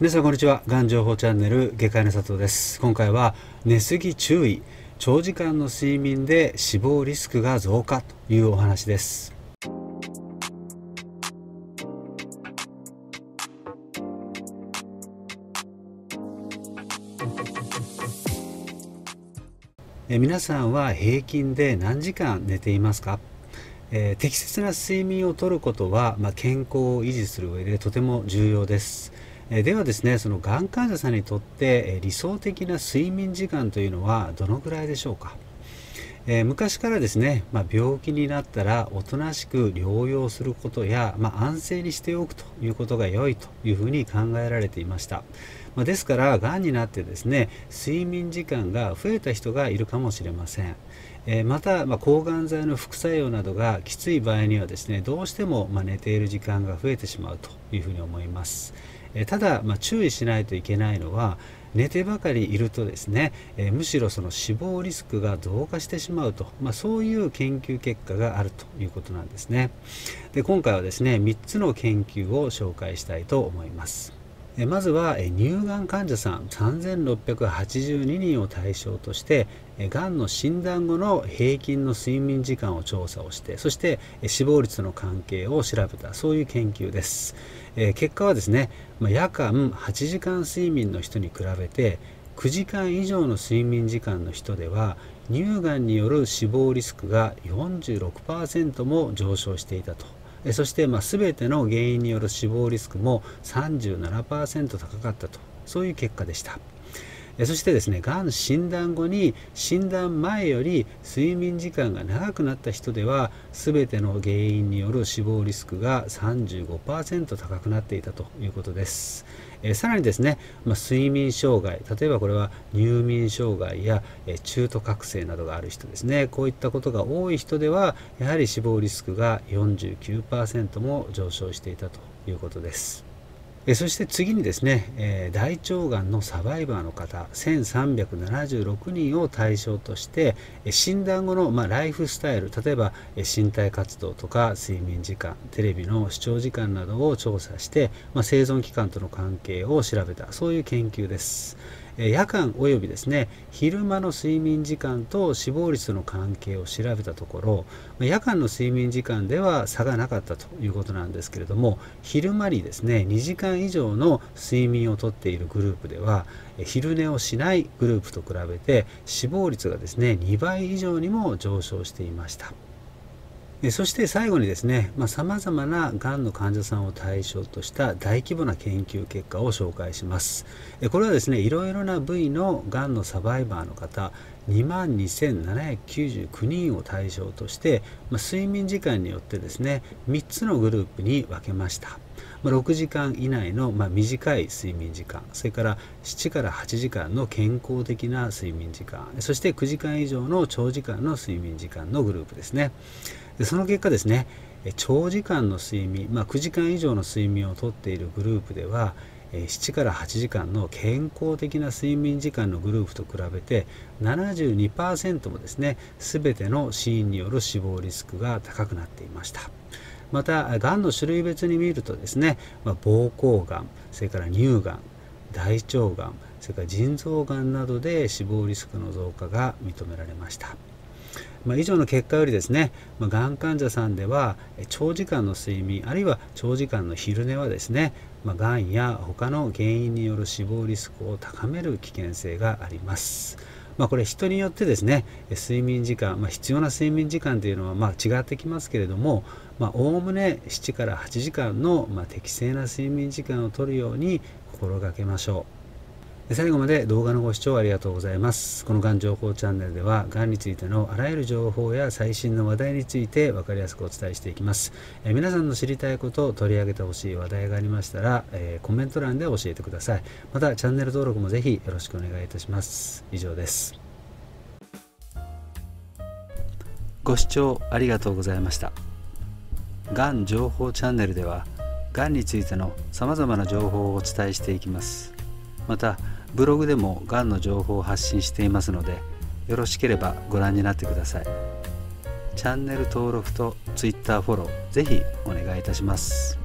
皆さんこんにちは。がん情報チャンネル外科医の佐藤です。今回は寝すぎ注意長時間の睡眠で死亡リスクが増加というお話です。え皆さんは平均で何時間寝ていますか？えー、適切な睡眠をとることは、まあ、健康を維持する上でとても重要です、え、ではですねそのがん患者さんにとって、理想的な睡眠時間というのはどのぐらいでしょうか、え昔からですね、まあ、病気になったらおとなしく療養することや、まあ、安静にしておくということが良いというふうに考えられていました。まあ、ですからがんになってですね睡眠時間が増えた人がいるかもしれません、え、また、まあ、抗がん剤の副作用などがきつい場合にはですねどうしても、ま、寝ている時間が増えてしまうというふうに思います、え、ただ、ま注意しないといけないのは寝てばかりいるとですね、え、むしろその死亡リスクが増加してしまうと、まあ、そういう研究結果があるということなんですね。で今回はですね3つの研究を紹介したいと思います。まずは乳がん患者さん3682人を対象としてがんの診断後の平均の睡眠時間を調査をしてそして死亡率の関係を調べたそういう研究です。結果はですね夜間8時間睡眠の人に比べて9時間以上の睡眠時間の人では乳がんによる死亡リスクが46%も上昇していたと。そしてまあ全ての原因による死亡リスクも37%高かったとそういう結果でした。そしてですね、がん診断後に診断前より睡眠時間が長くなった人では、全ての原因による死亡リスクが35%高くなっていたということです。えさらにですね、まあ、睡眠障害、例えばこれは入眠障害や、え中途覚醒などがある人ですね、こういったことが多い人では、やはり死亡リスクが49%も上昇していたということです。そして次にですね、大腸がんのサバイバーの方1376人を対象として診断後の、ライフスタイル例えば身体活動とか睡眠時間テレビの視聴時間などを調査して、生存期間との関係を調べたそういう研究です。夜間およびですね昼間の睡眠時間と死亡率の関係を調べたところ夜間の睡眠時間では差がなかったということなんですけれども昼間にですね2時間以上の睡眠をとっているグループでは昼寝をしないグループと比べて死亡率がですね2倍以上にも上昇していました。そして最後にですねさまざ、まながんの患者さんを対象とした大規模な研究結果を紹介します。これはですねいろいろな部位のがんのサバイバーの方2万2799人を対象として、まあ、睡眠時間によってですね3つのグループに分けました。6時間以内の、まあ、短い睡眠時間それから7から8時間の健康的な睡眠時間そして9時間以上の長時間の睡眠時間のグループですね。でその結果ですね長時間の睡眠、まあ、9時間以上の睡眠をとっているグループでは7から8時間の健康的な睡眠時間のグループと比べて72%もですね全ての死因による死亡リスクが高くなっていました。またがんの種類別に見るとですね、まあ、膀胱がんそれから乳がん大腸がんそれから腎臓がんなどで死亡リスクの増加が認められました。まあ、以上の結果よりですね、まあ、がん患者さんでは長時間の睡眠あるいは長時間の昼寝はですね、まあ、がんや他の原因による死亡リスクを高める危険性があります。まあ、これ人によってですね睡眠時間、まあ、必要な睡眠時間というのはま違ってきますけれどもおおむね7から8時間のま適正な睡眠時間をとるように心がけましょう。最後まで動画のご視聴ありがとうございます。このがん情報チャンネルでは、がんについてのあらゆる情報や最新の話題について分かりやすくお伝えしていきます。え皆さんの知りたいことを取り上げてほしい話題がありましたら、えー、コメント欄で教えてください。また、チャンネル登録もぜひよろしくお願いいたします。以上です。ご視聴ありがとうございました。がん情報チャンネルでは、がんについてのさまざまな情報をお伝えしていきます。また、ブログでもがんの情報を発信していますのでよろしければご覧になってください。チャンネル登録と Twitter フォローぜひお願いいたします。